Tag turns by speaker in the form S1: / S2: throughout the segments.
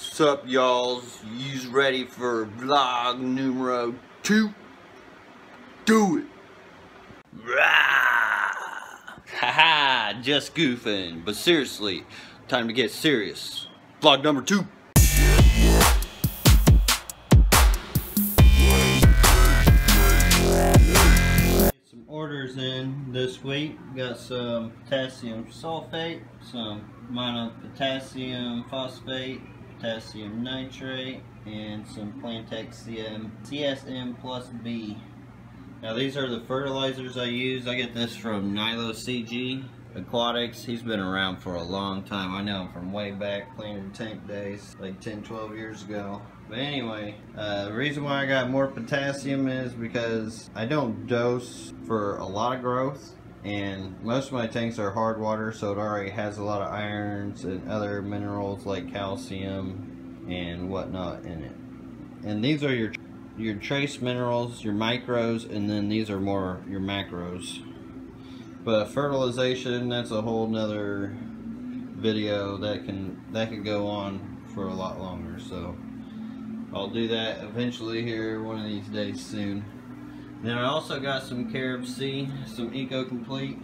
S1: Sup y'alls, you's ready for vlog numero two? Do it! Haha, just goofing, but seriously, time to get serious. Vlog number two. Some orders in this week. Got some potassium sulfate, some monopotassium phosphate, potassium nitrate, and some Plantex CSM plus B. Now these are the fertilizers I use. I get this from NilocG Aquatics. He's been around for a long time. I know him from way back planting tank days, like 10, 12 years ago. But anyway, uh, the reason why I got more potassium is because I don't dose for a lot of growth and most of my tanks are hard water so it already has a lot of irons and other minerals like calcium and whatnot in it. And these are your your trace minerals your micros and then these are more your macros. But fertilization that's a whole nother video that can that could go on for a lot longer. So I'll do that eventually here one of these days soon then I also got some CaribSea, some Eco Complete.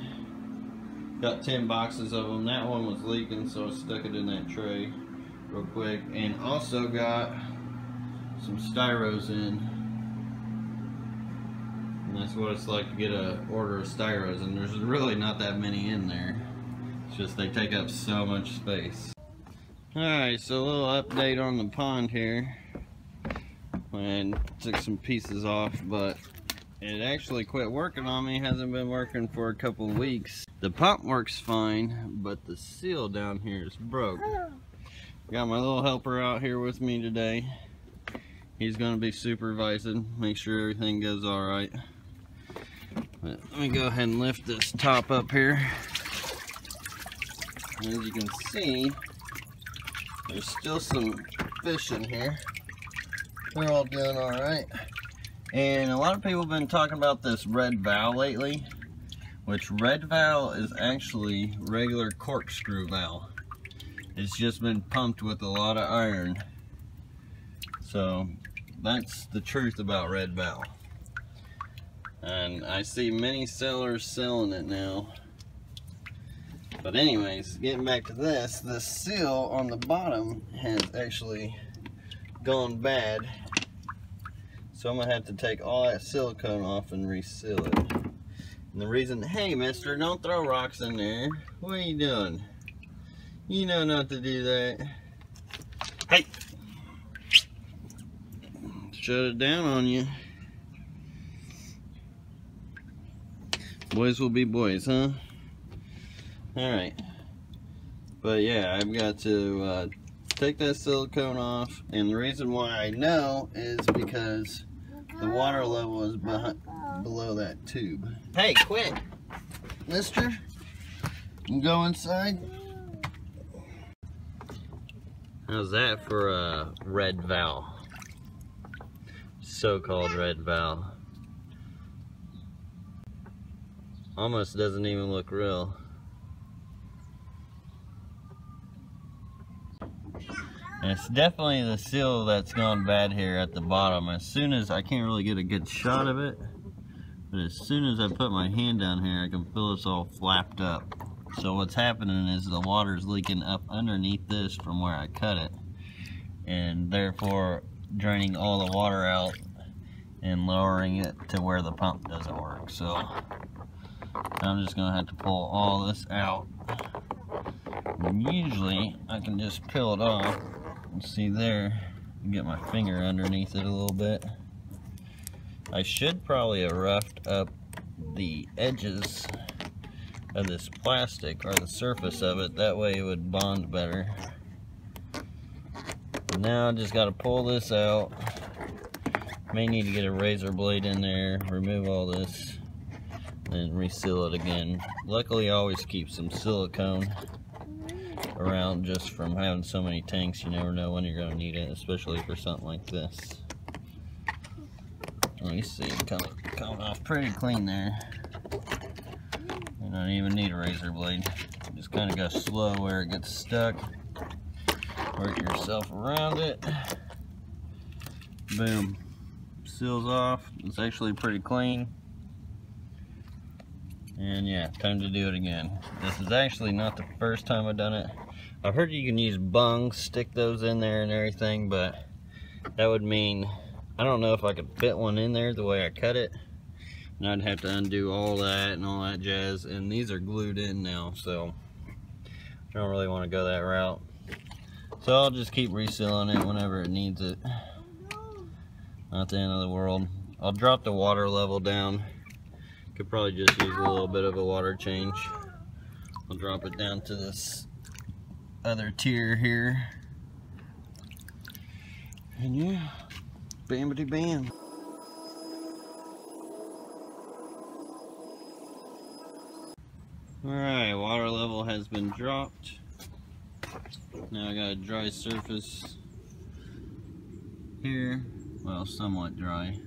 S1: Got 10 boxes of them. That one was leaking, so I stuck it in that tray real quick. And also got some styros in. And that's what it's like to get a order of styros. And there's really not that many in there. It's just they take up so much space. Alright, so a little update on the pond here. And took some pieces off, but it actually quit working on me hasn't been working for a couple weeks. The pump works fine but the seal down here is broke. Got my little helper out here with me today. He's going to be supervising make sure everything goes all right. But let me go ahead and lift this top up here. As you can see there's still some fish in here. They're all doing all right and a lot of people have been talking about this red val lately, which red val is actually regular corkscrew val. It's just been pumped with a lot of iron. So that's the truth about red val. And I see many sellers selling it now. But anyways, getting back to this, the seal on the bottom has actually gone bad so I'm gonna have to take all that silicone off and reseal it. And the reason, hey mister, don't throw rocks in there. What are you doing? You know not to do that. Hey! Shut it down on you. Boys will be boys, huh? Alright. But yeah, I've got to uh, take that silicone off. And the reason why I know is because the water level is behind, below that tube. Hey, quit, mister. You go inside. How's that for a red val? So-called red val. Almost doesn't even look real. It's definitely the seal that's gone bad here at the bottom. As soon as, I can't really get a good shot of it, but as soon as I put my hand down here, I can feel it's all flapped up. So what's happening is the water's leaking up underneath this from where I cut it. And therefore draining all the water out and lowering it to where the pump doesn't work. So I'm just gonna have to pull all this out. And usually I can just peel it off see there, get my finger underneath it a little bit. I should probably have roughed up the edges of this plastic or the surface of it. That way it would bond better. Now I just got to pull this out. May need to get a razor blade in there, remove all this, and reseal it again. Luckily I always keep some silicone around just from having so many tanks. You never know when you're going to need it, especially for something like this. Let me see, coming, coming off pretty clean there. You don't even need a razor blade. Just kind of go slow where it gets stuck. work yourself around it. Boom. Seals off. It's actually pretty clean. And yeah, time to do it again. This is actually not the first time I've done it. I've heard you can use bungs, stick those in there and everything, but that would mean, I don't know if I could fit one in there the way I cut it. And I'd have to undo all that and all that jazz. And these are glued in now, so I don't really want to go that route. So I'll just keep resealing it whenever it needs it. Not the end of the world. I'll drop the water level down. Could probably just use a little bit of a water change. I'll drop it down to this other tier here. And yeah, bamity bam. Alright, water level has been dropped. Now I got a dry surface here. Well, somewhat dry.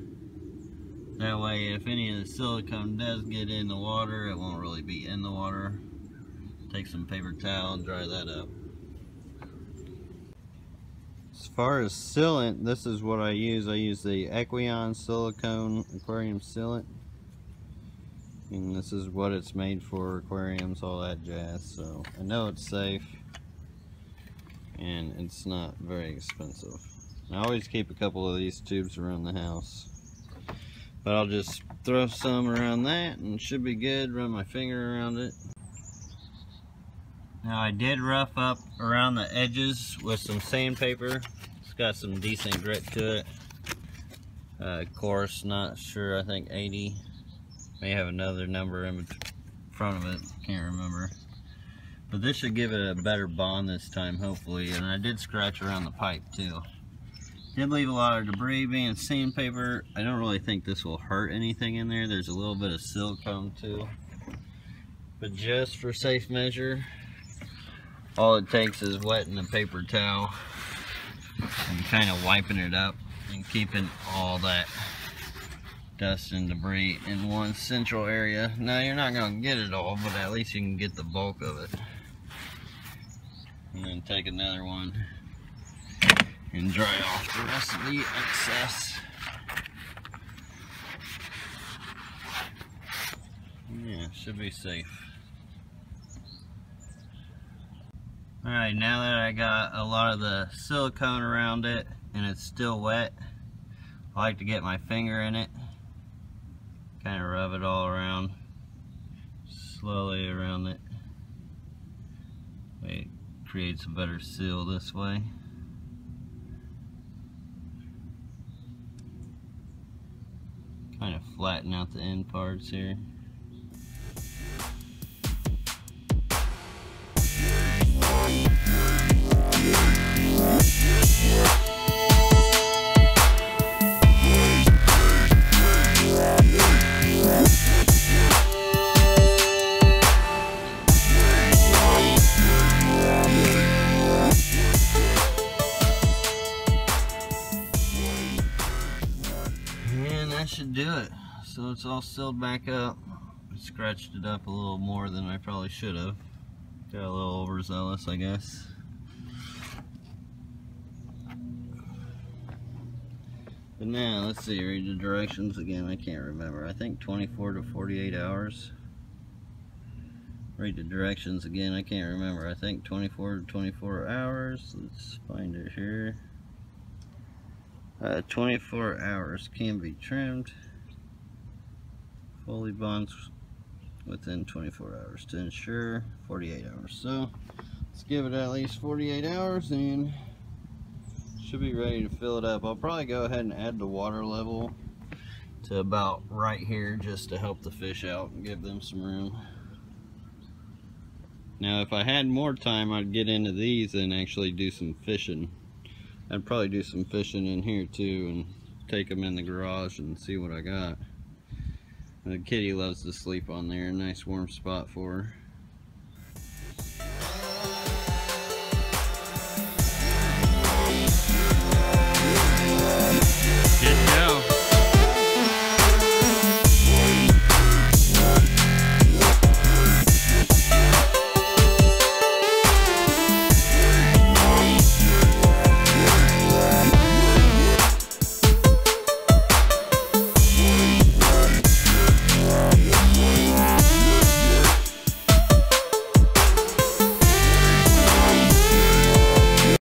S1: That way, if any of the silicone does get in the water, it won't really be in the water. Take some paper towel and dry that up. As far as sealant, this is what I use. I use the Aqueon silicone aquarium sealant. And this is what it's made for, aquariums, all that jazz. So I know it's safe and it's not very expensive. I always keep a couple of these tubes around the house. But I'll just throw some around that and should be good. Run my finger around it. Now I did rough up around the edges with some sandpaper. It's got some decent grit to it. Uh, of course, not sure, I think 80. May have another number in front of it, can't remember. But this should give it a better bond this time, hopefully. And I did scratch around the pipe too. Did leave a lot of debris being sandpaper. I don't really think this will hurt anything in there. There's a little bit of silicone too. But just for safe measure, all it takes is wetting a paper towel and kind of wiping it up and keeping all that dust and debris in one central area. Now you're not going to get it all, but at least you can get the bulk of it. And then take another one and dry off the rest of the excess. Yeah, should be safe. Alright, now that I got a lot of the silicone around it and it's still wet, I like to get my finger in it, kind of rub it all around, slowly around it. It creates a better seal this way. kind of flatten out the end parts here. Should do it. So it's all sealed back up. Scratched it up a little more than I probably should have. Got a little overzealous, I guess. But now, let's see, read the directions again. I can't remember. I think 24 to 48 hours. Read the directions again. I can't remember. I think 24 to 24 hours. Let's find it here. Uh, 24 hours can be trimmed. Fully bonds within 24 hours to ensure 48 hours. So let's give it at least 48 hours and should be ready to fill it up. I'll probably go ahead and add the water level to about right here just to help the fish out and give them some room. Now if I had more time I'd get into these and actually do some fishing. I'd probably do some fishing in here too and take them in the garage and see what I got. The kitty loves to sleep on there, nice warm spot for her.